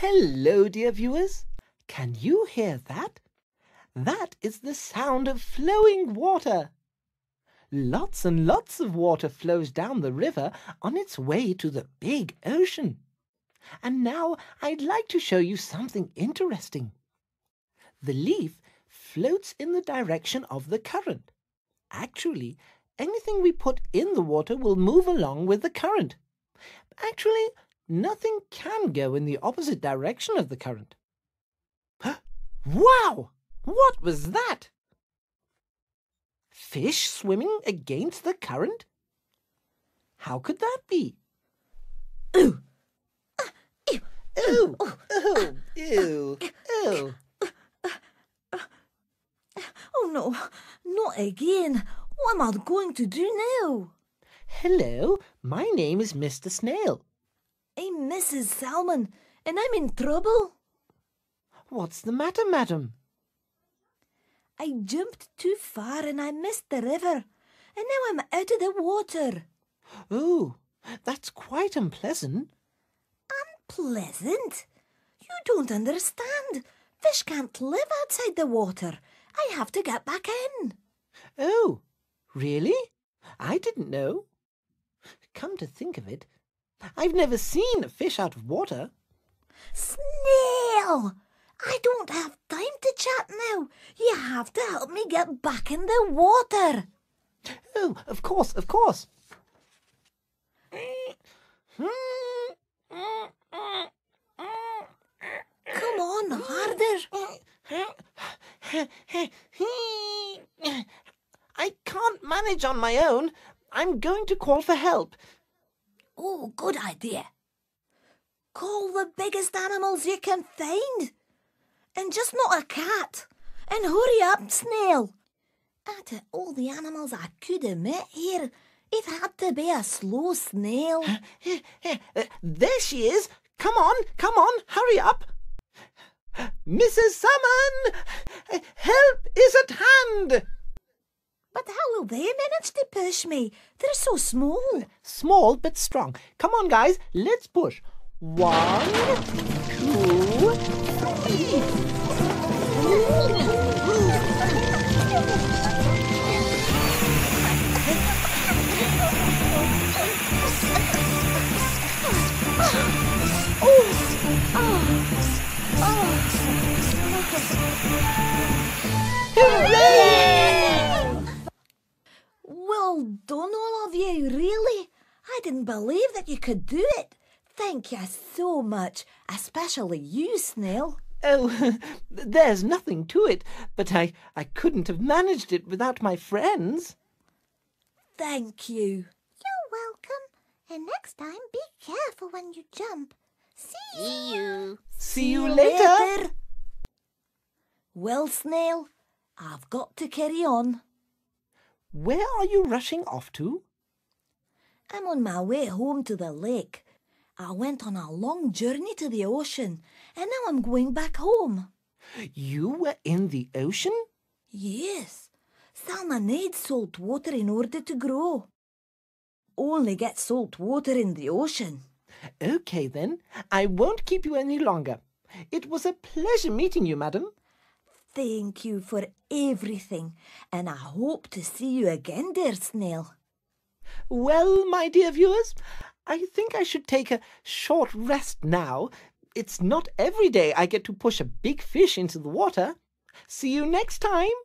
Hello, dear viewers. Can you hear that? That is the sound of flowing water. Lots and lots of water flows down the river on its way to the big ocean. And now I'd like to show you something interesting. The leaf floats in the direction of the current. Actually, anything we put in the water will move along with the current. Actually, nothing can go in the opposite direction of the current. Wow! What was that? Fish swimming against the current? How could that be? Ooh. Ew! Ew! Ew! Ew! Ew! Oh no, not again. What am I going to do now? Hello, my name is Mr. Snail. I'm Mrs. Salmon, and I'm in trouble. What's the matter, madam? I jumped too far and I missed the river, and now I'm out of the water. Oh, that's quite unpleasant. Unpleasant? You don't understand. Fish can't live outside the water. I have to get back in. Oh, really? I didn't know. Come to think of it, I've never seen a fish out of water. Snail! I don't have time to chat now. You have to help me get back in the water. Oh, of course, of course. Come on, harder. I can't manage on my own. I'm going to call for help. Oh, good idea. Call the biggest animals you can find. And just not a cat. And hurry up, Snail. Out of all the animals I could have met here, it had to be a slow snail. There she is. Come on, come on, hurry up. Mrs. Salmon, help is at hand. But how will they manage to push me? They're so small. Small but strong. Come on, guys, let's push. One, two, three. Well done, all of you, really. I didn't believe that you could do it. Thank you so much, especially you, Snail. Oh, there's nothing to it, but I, I couldn't have managed it without my friends. Thank you. You're welcome. And next time, be careful when you jump. See you. See you later. Well, Snail, I've got to carry on. Where are you rushing off to? I'm on my way home to the lake. I went on a long journey to the ocean, and now I'm going back home. You were in the ocean? Yes, salmon need salt water in order to grow. Only get salt water in the ocean. Okay, then. I won't keep you any longer. It was a pleasure meeting you, madam. Thank you for everything, and I hope to see you again, dear Snail. Well, my dear viewers, I think I should take a short rest now. It's not every day I get to push a big fish into the water. See you next time.